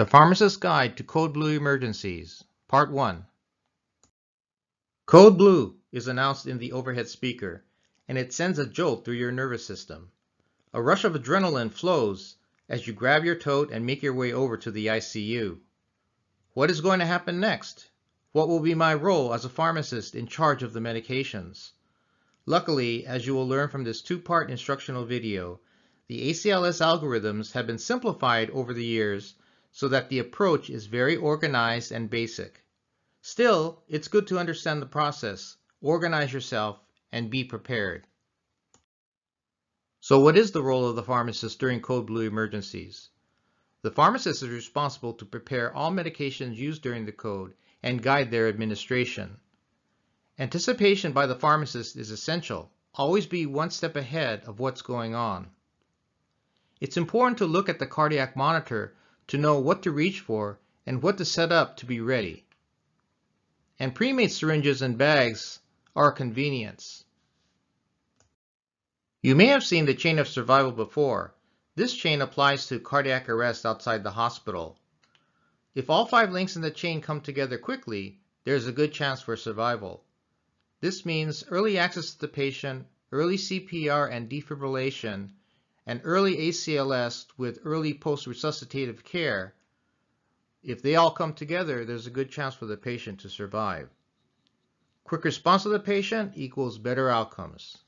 The Pharmacist's Guide to Code Blue Emergencies, Part 1. Code Blue is announced in the overhead speaker, and it sends a jolt through your nervous system. A rush of adrenaline flows as you grab your tote and make your way over to the ICU. What is going to happen next? What will be my role as a pharmacist in charge of the medications? Luckily, as you will learn from this two-part instructional video, the ACLS algorithms have been simplified over the years so that the approach is very organized and basic. Still, it's good to understand the process, organize yourself, and be prepared. So what is the role of the pharmacist during code blue emergencies? The pharmacist is responsible to prepare all medications used during the code and guide their administration. Anticipation by the pharmacist is essential. Always be one step ahead of what's going on. It's important to look at the cardiac monitor to know what to reach for and what to set up to be ready. And pre-made syringes and bags are a convenience. You may have seen the chain of survival before. This chain applies to cardiac arrest outside the hospital. If all five links in the chain come together quickly, there's a good chance for survival. This means early access to the patient, early CPR and defibrillation, and early ACLS with early post-resuscitative care, if they all come together, there's a good chance for the patient to survive. Quick response of the patient equals better outcomes.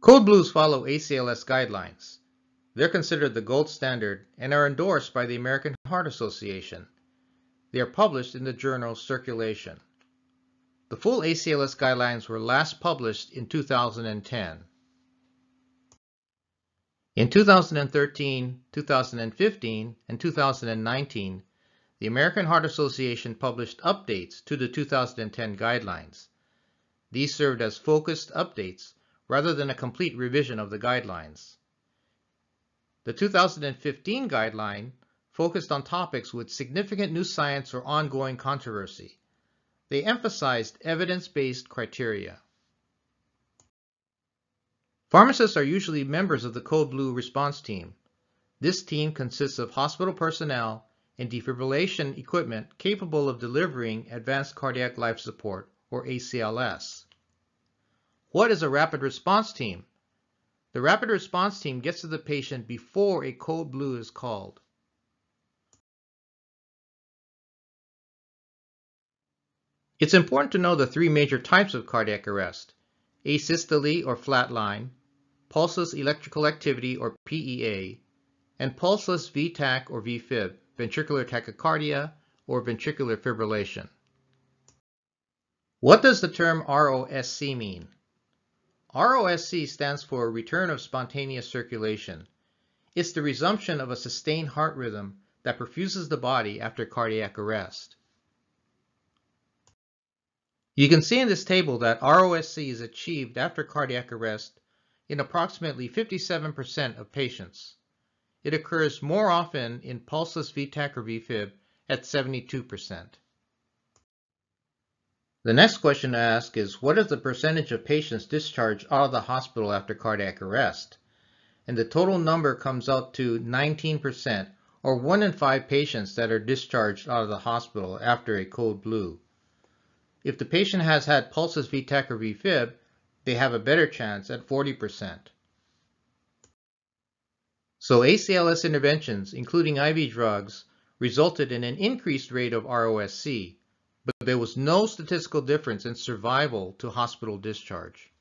Code Blues follow ACLS guidelines. They're considered the gold standard and are endorsed by the American Heart Association. They are published in the journal Circulation. The full ACLS guidelines were last published in 2010. In 2013, 2015, and 2019, the American Heart Association published updates to the 2010 guidelines. These served as focused updates rather than a complete revision of the guidelines. The 2015 guideline focused on topics with significant new science or ongoing controversy. They emphasized evidence-based criteria. Pharmacists are usually members of the Code Blue response team. This team consists of hospital personnel and defibrillation equipment capable of delivering advanced cardiac life support, or ACLS. What is a rapid response team? The rapid response team gets to the patient before a code blue is called. It's important to know the three major types of cardiac arrest, asystole or flatline, pulseless electrical activity or PEA, and pulseless VTAC or VFib, ventricular tachycardia or ventricular fibrillation. What does the term ROSC mean? ROSC stands for Return of Spontaneous Circulation. It's the resumption of a sustained heart rhythm that perfuses the body after cardiac arrest. You can see in this table that ROSC is achieved after cardiac arrest in approximately 57% of patients. It occurs more often in pulseless VTAC or VFib at 72%. The next question to ask is what is the percentage of patients discharged out of the hospital after cardiac arrest? And the total number comes out to 19% or 1 in 5 patients that are discharged out of the hospital after a code blue. If the patient has had pulseless VTAC or VFib, they have a better chance at 40%. So ACLS interventions, including IV drugs, resulted in an increased rate of ROSC, but there was no statistical difference in survival to hospital discharge.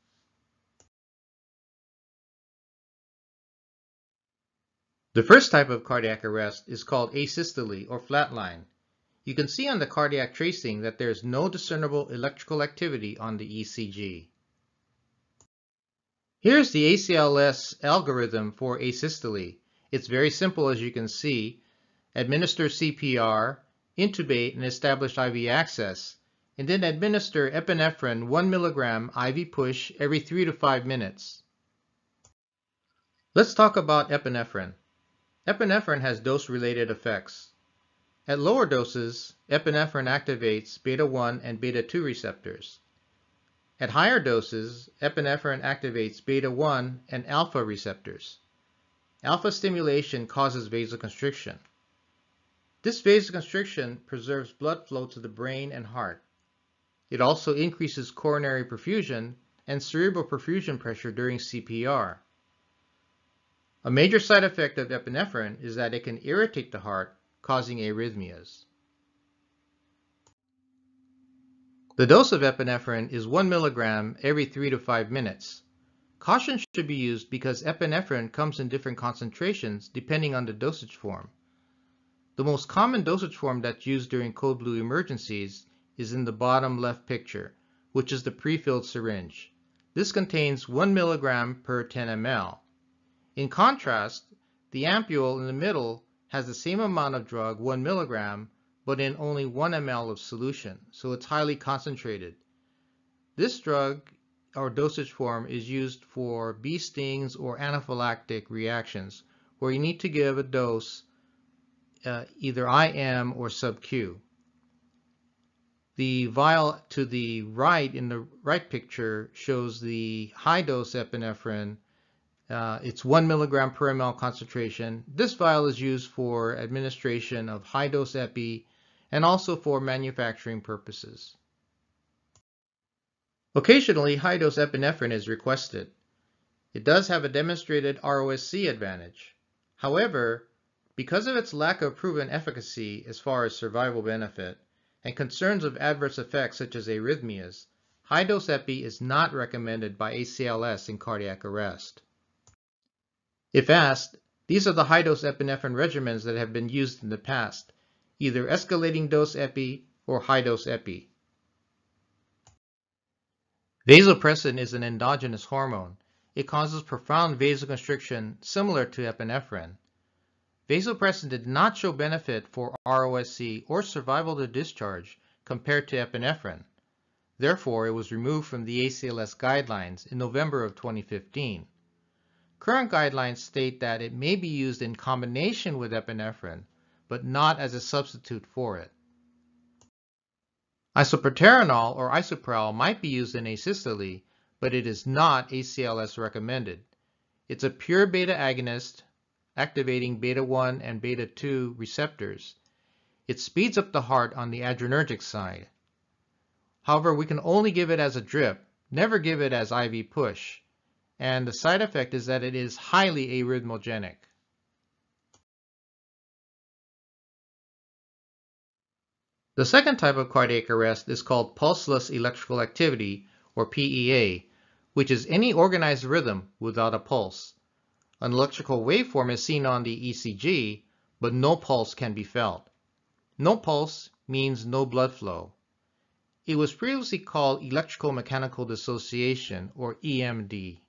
The first type of cardiac arrest is called asystole or flatline. You can see on the cardiac tracing that there is no discernible electrical activity on the ECG. Here's the ACLS algorithm for asystole. It's very simple as you can see. Administer CPR, intubate and establish IV access, and then administer epinephrine 1 milligram IV push every 3 to 5 minutes. Let's talk about epinephrine. Epinephrine has dose-related effects. At lower doses, epinephrine activates beta-1 and beta-2 receptors. At higher doses, epinephrine activates beta-1 and alpha receptors. alpha stimulation causes vasoconstriction. This vasoconstriction preserves blood flow to the brain and heart. It also increases coronary perfusion and cerebral perfusion pressure during CPR. A major side effect of epinephrine is that it can irritate the heart, causing arrhythmias. The dose of epinephrine is 1 milligram every 3 to 5 minutes. Caution should be used because epinephrine comes in different concentrations depending on the dosage form. The most common dosage form that's used during code blue emergencies is in the bottom left picture, which is the pre-filled syringe. This contains 1 milligram per 10 ml. In contrast, the ampule in the middle has the same amount of drug, 1 milligram, but in only 1 ml of solution, so it's highly concentrated. This drug or dosage form is used for bee stings or anaphylactic reactions, where you need to give a dose uh, either IM or sub-Q. The vial to the right in the right picture shows the high dose epinephrine. Uh, it's one milligram per ml concentration. This vial is used for administration of high dose epi and also for manufacturing purposes. Occasionally, high-dose epinephrine is requested. It does have a demonstrated ROSC advantage. However, because of its lack of proven efficacy as far as survival benefit and concerns of adverse effects such as arrhythmias, high-dose epi is not recommended by ACLS in cardiac arrest. If asked, these are the high-dose epinephrine regimens that have been used in the past, either escalating dose epi or high dose epi. Vasopressin is an endogenous hormone. It causes profound vasoconstriction similar to epinephrine. Vasopressin did not show benefit for ROSC or survival to discharge compared to epinephrine. Therefore, it was removed from the ACLS guidelines in November of 2015. Current guidelines state that it may be used in combination with epinephrine but not as a substitute for it. Isoproterenol or Isuprel might be used in asystole, but it is not ACLS recommended. It's a pure beta agonist activating beta 1 and beta 2 receptors. It speeds up the heart on the adrenergic side. However, we can only give it as a drip, never give it as IV push, and the side effect is that it is highly arrhythmogenic. The second type of cardiac arrest is called pulseless electrical activity, or PEA, which is any organized rhythm without a pulse. An electrical waveform is seen on the ECG, but no pulse can be felt. No pulse means no blood flow. It was previously called electrical mechanical dissociation, or EMD.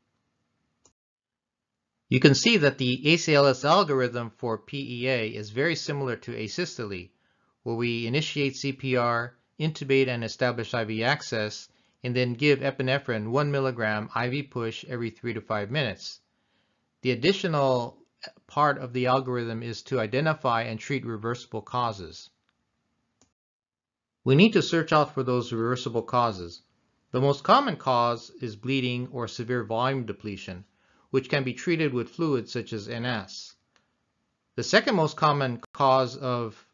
You can see that the ACLS algorithm for PEA is very similar to asystole, where we initiate CPR, intubate and establish IV access, and then give epinephrine 1 milligram IV push every 3 to 5 minutes. The additional part of the algorithm is to identify and treat reversible causes. We need to search out for those reversible causes. The most common cause is bleeding or severe volume depletion, which can be treated with fluids such as NS. The second most common cause of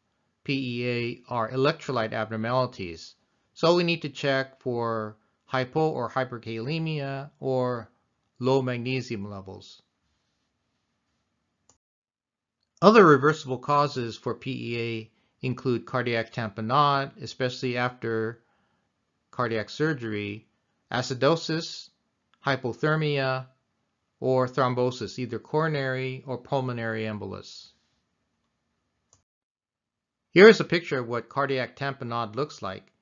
PEA are electrolyte abnormalities. So we need to check for hypo or hyperkalemia or low magnesium levels. Other reversible causes for PEA include cardiac tamponade, especially after cardiac surgery, acidosis, hypothermia, or thrombosis, either coronary or pulmonary embolus. Here is a picture of what cardiac tamponade looks like.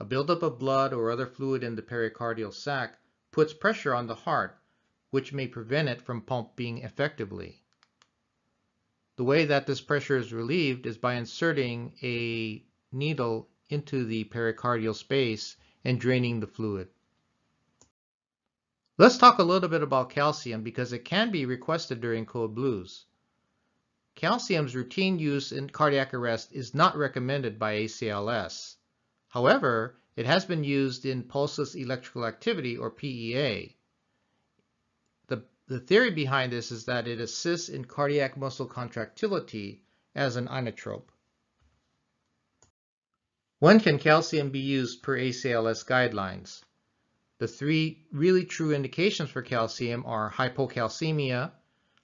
A buildup of blood or other fluid in the pericardial sac puts pressure on the heart, which may prevent it from pumping effectively. The way that this pressure is relieved is by inserting a needle into the pericardial space and draining the fluid. Let's talk a little bit about calcium because it can be requested during code blues. Calcium's routine use in cardiac arrest is not recommended by ACLS. However, it has been used in pulseless electrical activity or PEA. The The theory behind this is that it assists in cardiac muscle contractility as an inotrope. When can calcium be used per ACLS guidelines? The three really true indications for calcium are hypocalcemia,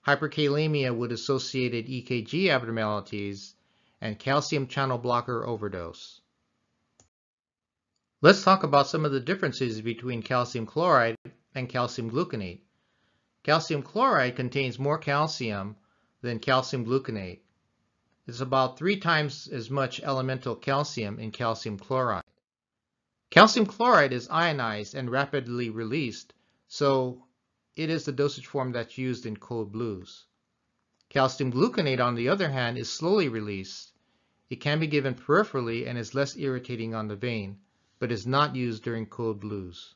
hyperkalemia with associated EKG abnormalities, and calcium channel blocker overdose. Let's talk about some of the differences between calcium chloride and calcium gluconate. Calcium chloride contains more calcium than calcium gluconate. It's about three times as much elemental calcium in calcium chloride. Calcium chloride is ionized and rapidly released, so it is the dosage form that's used in code blues. Calcium gluconate, on the other hand, is slowly released. It can be given peripherally and is less irritating on the vein, but is not used during code blues.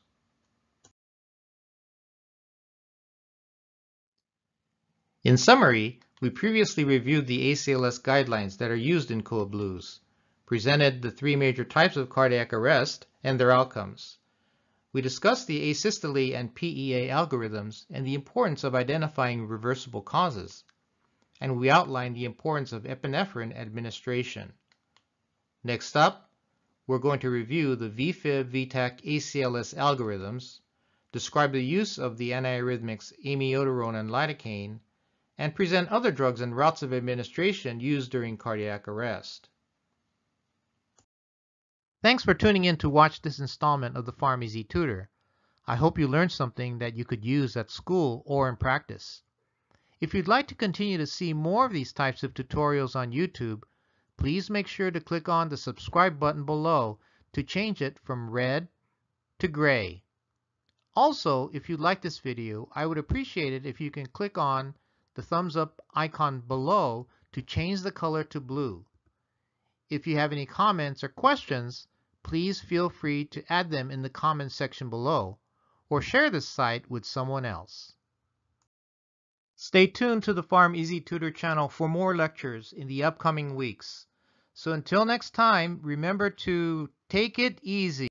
In summary, we previously reviewed the ACLS guidelines that are used in code blues, presented the three major types of cardiac arrest and their outcomes. We discussed the asystole and PEA algorithms and the importance of identifying reversible causes, and we outlined the importance of epinephrine administration. Next up, we're going to review the VFib VTAC ACLS algorithms, describe the use of the antiarrhythmics amiodarone and lidocaine, and present other drugs and routes of administration used during cardiac arrest. Thanks for tuning in to watch this installment of the PharmEZ Tutor. I hope you learned something that you could use at school or in practice. If you'd like to continue to see more of these types of tutorials on YouTube, please make sure to click on the subscribe button below to change it from red to gray. Also, if you like this video, I would appreciate it if you can click on the thumbs up icon below to change the color to blue. If you have any comments or questions, please feel free to add them in the comments section below or share this site with someone else. Stay tuned to the PharmEZ Tutor channel for more lectures in the upcoming weeks. So until next time, remember to take it easy.